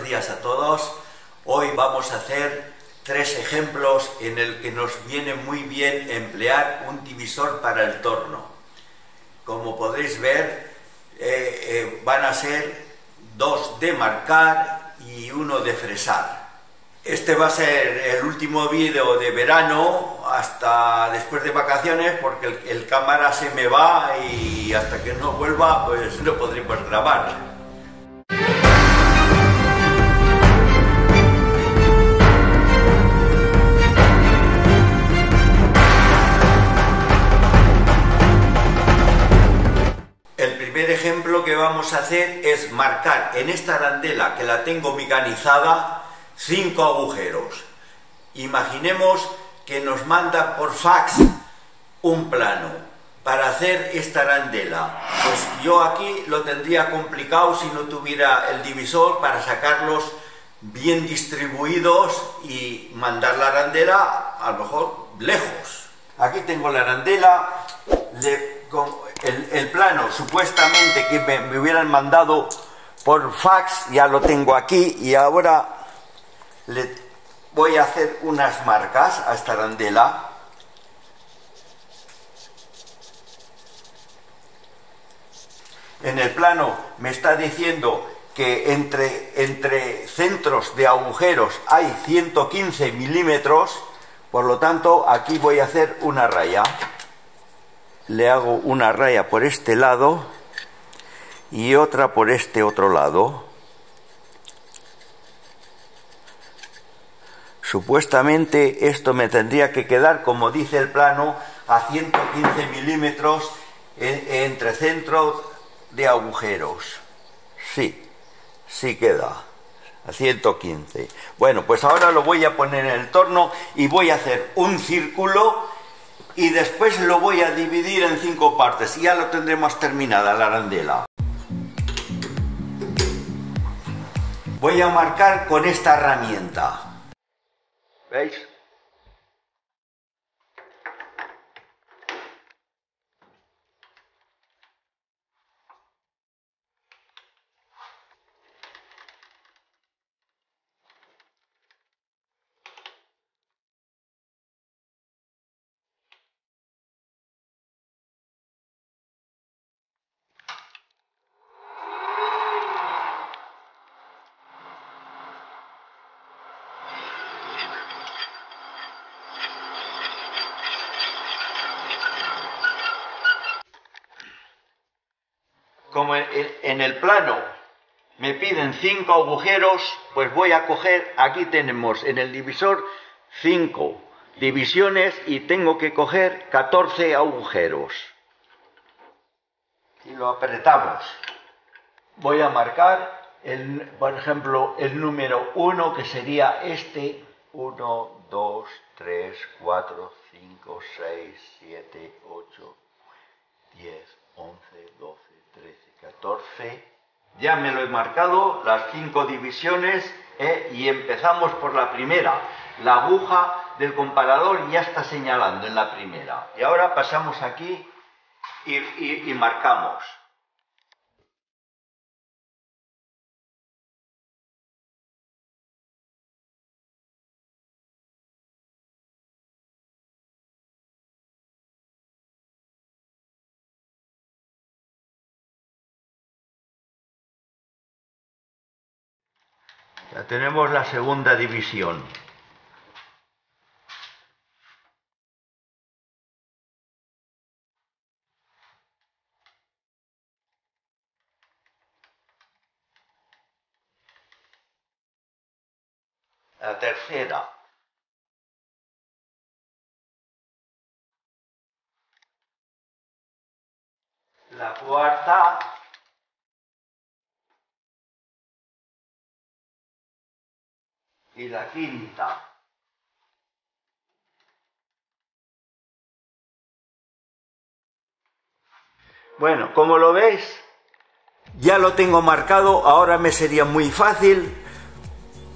buenos días a todos. Hoy vamos a hacer tres ejemplos en el que nos viene muy bien emplear un divisor para el torno. Como podéis ver, eh, eh, van a ser dos de marcar y uno de fresar. Este va a ser el último vídeo de verano hasta después de vacaciones porque el, el cámara se me va y hasta que no vuelva pues no podremos grabar. Ejemplo que vamos a hacer es marcar en esta arandela que la tengo mecanizada cinco agujeros. Imaginemos que nos manda por fax un plano para hacer esta arandela. Pues yo aquí lo tendría complicado si no tuviera el divisor para sacarlos bien distribuidos y mandar la arandela a lo mejor lejos. Aquí tengo la arandela, con el, plano supuestamente que me, hubieran mandado por fax, ya lo tengo aquí y ahora le voy a hacer unas marcas a esta arandela. En el plano me está diciendo que entre, entre centros de agujeros hay 115 milímetros, por lo tanto aquí voy a hacer una raya le hago una raya por este lado y otra por este otro lado. Supuestamente esto me tendría que quedar, como dice el plano, a 115 milímetros entre centros de agujeros. Sí, sí queda a 115. Bueno, pues ahora lo voy a poner en el torno y voy a hacer un círculo y después lo voy a dividir en cinco partes y ya lo tendremos terminada la arandela. Voy a marcar con esta herramienta. ¿Veis? Como en el plano me piden cinco agujeros, pues voy a coger, aquí tenemos en el divisor cinco divisiones y tengo que coger 14 agujeros. Y lo apretamos. Voy a marcar, el, por ejemplo, el número 1, que sería este. 1, 2, 3, 4, 5, 6, 7, 8, 10, 11, 12, 13, 14. Ya me lo he marcado, las cinco divisiones, eh, y empezamos por la primera. La aguja del comparador ya está señalando en la primera. Y ahora pasamos aquí y marcamos. Ya tenemos la segunda división. La tercera. La cuarta. y la Bueno, como lo veis, ya lo tengo marcado, ahora me sería muy fácil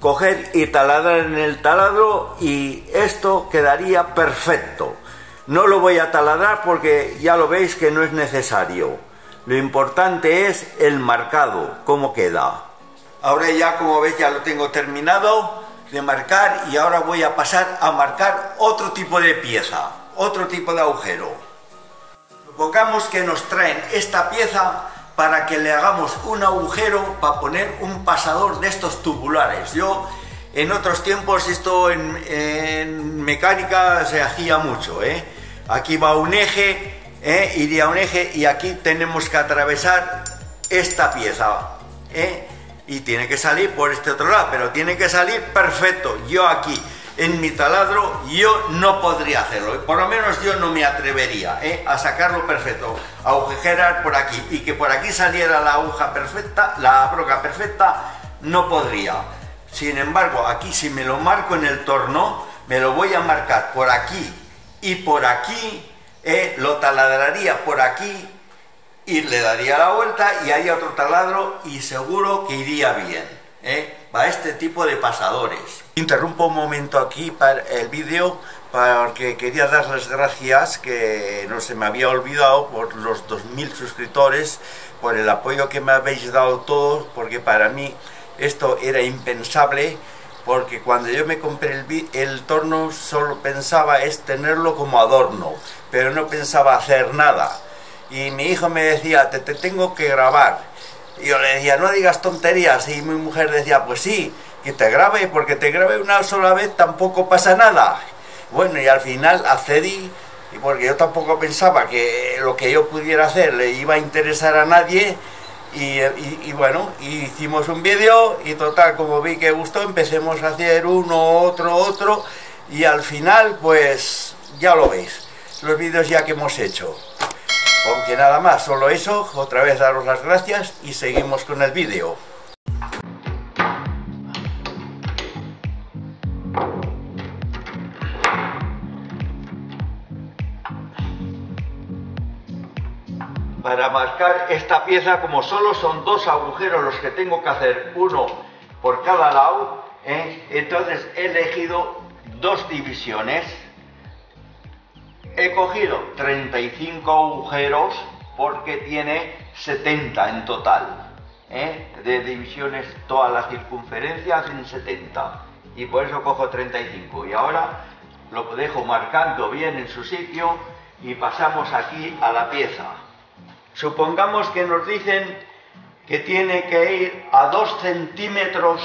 coger y taladrar en el taladro y esto quedaría perfecto. No lo voy a taladrar porque ya lo veis que no es necesario. Lo importante es el marcado, cómo queda. Ahora ya, como veis, ya lo tengo terminado de marcar y ahora voy a pasar a marcar otro tipo de pieza, otro tipo de agujero. Supongamos que nos traen esta pieza para que le hagamos un agujero para poner un pasador de estos tubulares. Yo en otros tiempos esto en, mecánica se hacía mucho. ¿eh? Aquí va un eje, ¿eh? iría un eje y aquí tenemos que atravesar esta pieza. ¿eh? Y tiene que salir por este otro lado, pero tiene que salir perfecto. Yo aquí, en mi taladro, yo no podría hacerlo, por lo menos yo no me atrevería ¿eh? a sacarlo perfecto, a agujerar por aquí y que por aquí saliera la aguja perfecta, la broca perfecta, no podría. Sin embargo, aquí si me lo marco en el torno, me lo voy a marcar por aquí y por aquí, ¿eh? lo taladraría por aquí y le daría la vuelta y haría otro taladro y seguro que iría bien. ¿eh? Va este tipo de pasadores. Interrumpo un momento aquí para el vídeo porque quería dar las gracias que no se me había olvidado por los 2.000 suscriptores, por el apoyo que me habéis dado todos, porque para mí esto era impensable, porque cuando yo me compré el, el torno solo pensaba es tenerlo como adorno, pero no pensaba hacer nada y mi hijo me decía, te, tengo que grabar. Y yo le decía, no digas tonterías. Y mi mujer decía, pues sí, que te grabe, porque te grabe una sola vez tampoco pasa nada. Bueno, y al final accedí, porque yo tampoco pensaba que lo que yo pudiera hacer le iba a interesar a nadie. Y, y, bueno, hicimos un vídeo y total, como vi que gustó, empecemos a hacer uno, otro, otro. Y al final, pues ya lo veis, los vídeos ya que hemos hecho. Aunque nada más, solo eso, otra vez daros las gracias y seguimos con el vídeo. Para marcar esta pieza, como solo son dos agujeros los que tengo que hacer, uno por cada lado, ¿eh? entonces he elegido dos divisiones He cogido 35 agujeros porque tiene 70 en total. ¿eh? De divisiones, todas las circunferencias en 70. Y por eso cojo 35. Y ahora lo dejo marcando bien en su sitio y pasamos aquí a la pieza. Supongamos que nos dicen que tiene que ir a 2 centímetros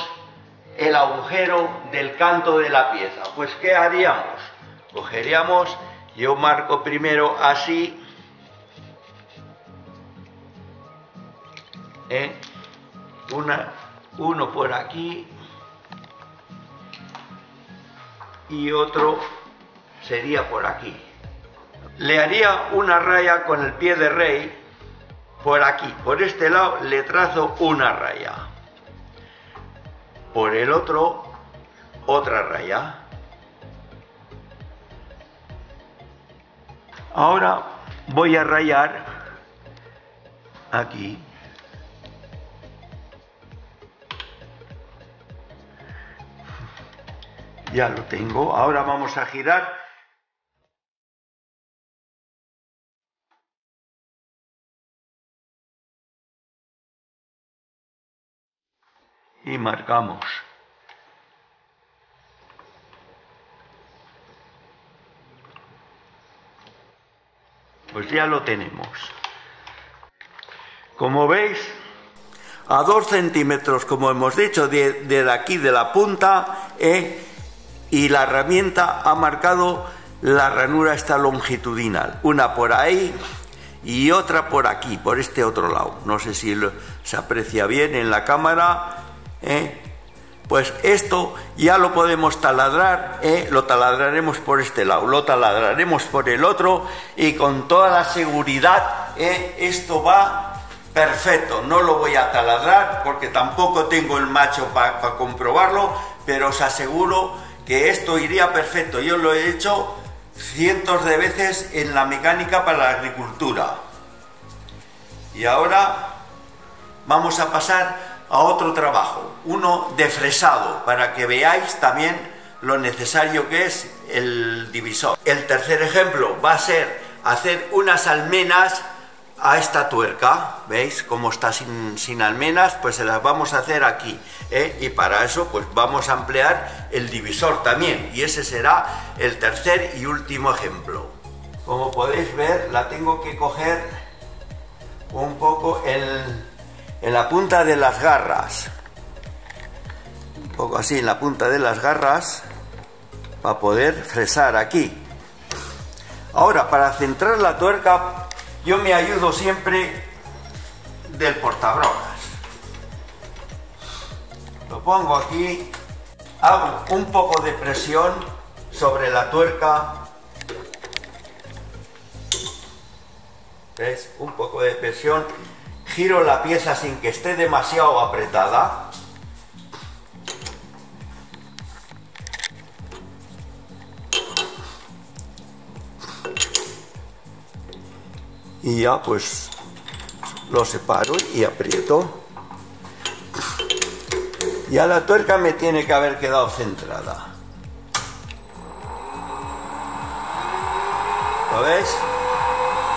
el agujero del canto de la pieza. Pues ¿qué haríamos? Cogeríamos yo marco primero así, ¿eh? Una, uno por aquí y otro sería por aquí. Le haría una raya con el pie de rey por aquí, por este lado le trazo una raya, por el otro otra raya. Ahora voy a rayar aquí. Ya lo tengo. Ahora vamos a girar. Y marcamos. Pues ya lo tenemos. Como veis, a dos centímetros, como hemos dicho, de, aquí de la punta, ¿eh? y la herramienta ha marcado la ranura esta longitudinal. Una por ahí y otra por aquí, por este otro lado. No sé si se aprecia bien en la cámara. ¿eh? Pues esto ya lo podemos taladrar, ¿eh? lo taladraremos por este lado, lo taladraremos por el otro y con toda la seguridad ¿eh? esto va perfecto. No lo voy a taladrar porque tampoco tengo el macho para comprobarlo, pero os aseguro que esto iría perfecto. Yo lo he hecho cientos de veces en la mecánica para la agricultura. Y ahora vamos a pasar a otro trabajo, uno de fresado, para que veáis también lo necesario que es el divisor. El tercer ejemplo va a ser hacer unas almenas a esta tuerca, ¿veis cómo está sin, almenas? Pues se las vamos a hacer aquí, ¿eh? y para eso pues vamos a emplear el divisor también, y ese será el tercer y último ejemplo. Como podéis ver, la tengo que coger un poco en, en la punta de las garras, un poco así en la punta de las garras, para poder fresar aquí. Ahora, para centrar la tuerca yo me ayudo siempre del portabrocas. Lo pongo aquí, hago un poco de presión sobre la tuerca. ¿Ves? Un poco de presión. Giro la pieza sin que esté demasiado apretada. y ya pues lo separo y aprieto ya la tuerca me tiene que haber quedado centrada ¿lo ves?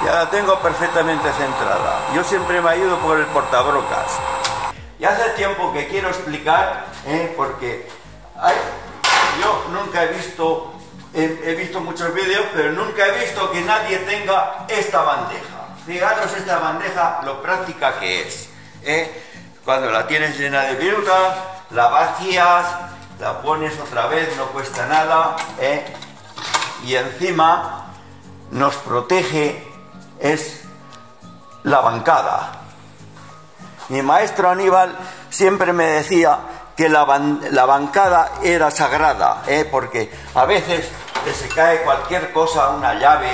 Ya la tengo perfectamente centrada yo siempre me ayudo por el portabrocas y hace tiempo que quiero explicar ¿eh? porque yo nunca he visto he, visto muchos vídeos pero nunca he visto que nadie tenga esta bandeja Fijaros esta bandeja, lo práctica que es. ¿eh? Cuando la tienes llena de virutas, la vacías, la pones otra vez, no cuesta nada. ¿eh? Y encima nos protege es la bancada. Mi maestro Aníbal siempre me decía que la, bancada era sagrada, ¿eh? porque a veces se cae cualquier cosa, una llave,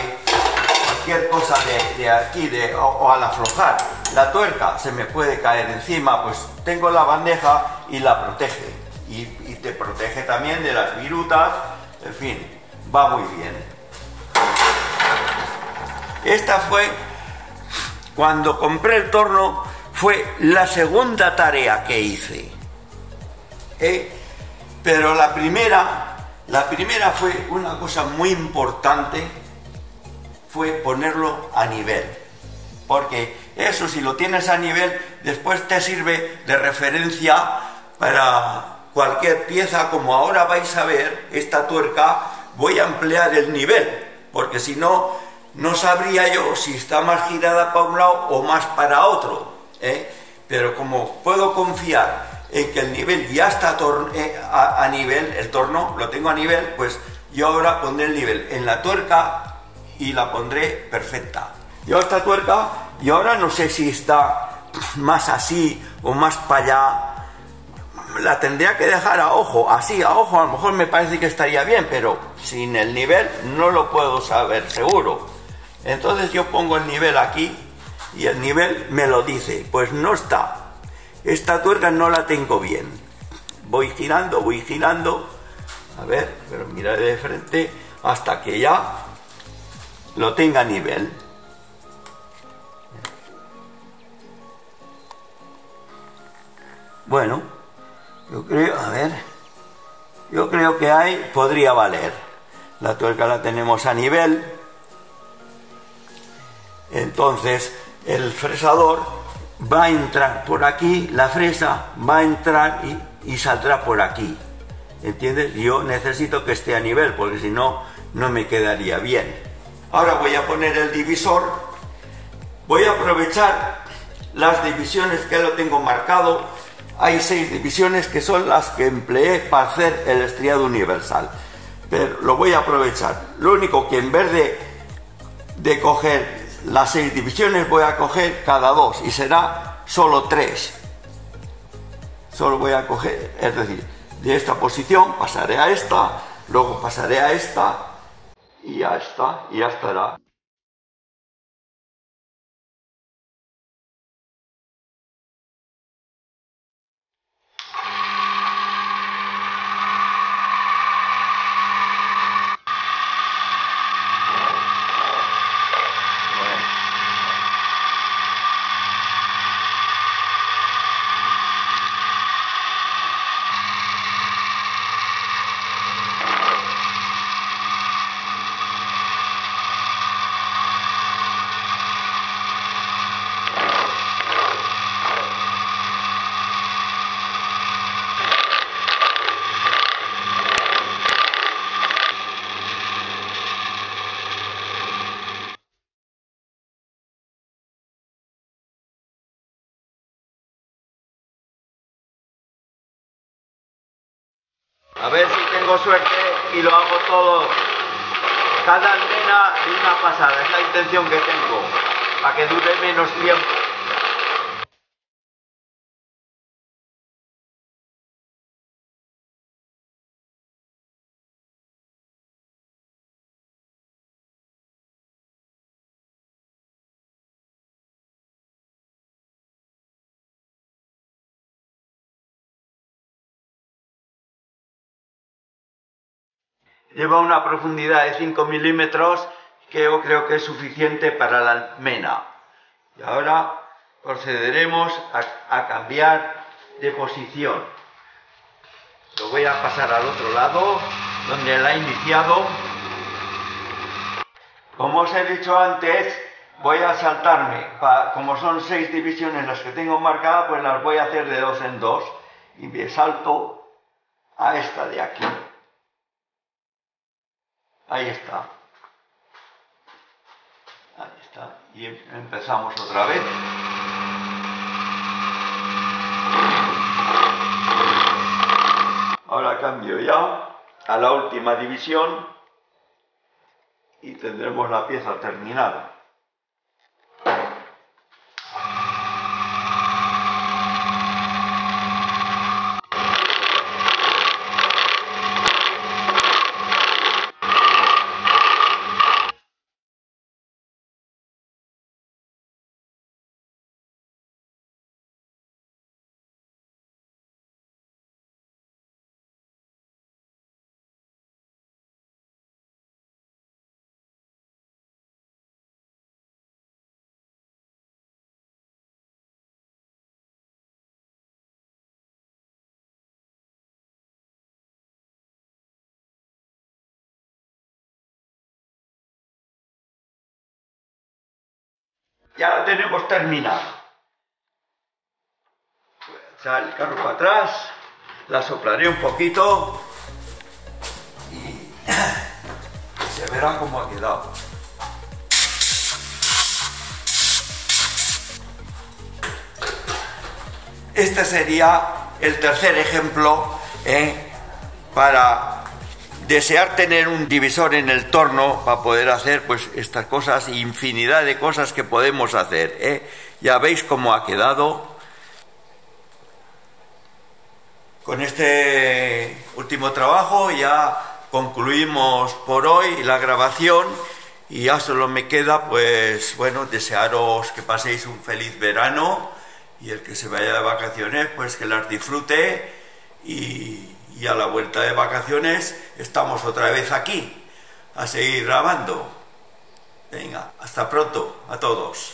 cualquier cosa de, aquí de, o, al aflojar la tuerca se me puede caer encima, pues tengo la bandeja y la protege. Y, te protege también de las virutas, en fin, va muy bien. Esta fue, cuando compré el torno, fue la segunda tarea que hice. ¿Eh? Pero la primera, la primera fue una cosa muy importante fue ponerlo a nivel. Porque eso si lo tienes a nivel, después te sirve de referencia para cualquier pieza, como ahora vais a ver, esta tuerca, voy a emplear el nivel, porque si no, no sabría yo si está más girada para un lado o más para otro. ¿eh? Pero como puedo confiar en que el nivel ya está eh, a, a nivel, el torno lo tengo a nivel, pues yo ahora pondré el nivel en la tuerca y la pondré perfecta. Yo esta tuerca, y ahora no sé si está más así o más para allá, la tendría que dejar a ojo, así a ojo, a lo mejor me parece que estaría bien, pero sin el nivel no lo puedo saber seguro. Entonces yo pongo el nivel aquí y el nivel me lo dice, pues no está. Esta tuerca no la tengo bien. Voy girando, voy girando, a ver, pero mira de frente hasta que ya lo tenga a nivel. Bueno, yo creo, a ver, yo creo que ahí podría valer. La tuerca la tenemos a nivel. Entonces, el fresador va a entrar por aquí, la fresa va a entrar y, saldrá por aquí. ¿Entiendes? Yo necesito que esté a nivel, porque si no, no me quedaría bien. Ahora voy a poner el divisor. Voy a aprovechar las divisiones que lo tengo marcado. Hay seis divisiones que son las que empleé para hacer el estriado universal. Pero lo voy a aprovechar. Lo único que en vez de, de coger las seis divisiones voy a coger cada dos y será solo tres. Solo voy a coger, es decir, de esta posición pasaré a esta, luego pasaré a esta y ya está, y ya estará. Que tengo, para que dure menos tiempo. lleva una profundidad de 5 milímetros que yo creo que es suficiente para la almena. Y ahora procederemos a, cambiar de posición. Lo voy a pasar al otro lado, donde la he iniciado. Como os he dicho antes, voy a saltarme, como son seis divisiones las que tengo marcadas, pues las voy a hacer de dos en dos y me salto a esta de aquí. Ahí está. Y em, empezamos otra vez. Ahora cambio ya a la última división y tendremos la pieza terminada. Ya la tenemos terminada. Sale el carro para atrás, la soplaré un poquito y se verá cómo ha quedado. Este sería el tercer ejemplo ¿eh? para desear tener un divisor en el torno para poder hacer pues estas cosas, infinidad de cosas que podemos hacer. ¿eh? Ya veis cómo ha quedado. Con este último trabajo ya concluimos por hoy la grabación y ya solo me queda pues bueno desearos que paséis un feliz verano y el que se vaya de vacaciones pues que las disfrute y y a la vuelta de vacaciones estamos otra vez aquí a seguir grabando. Venga, hasta pronto a todos.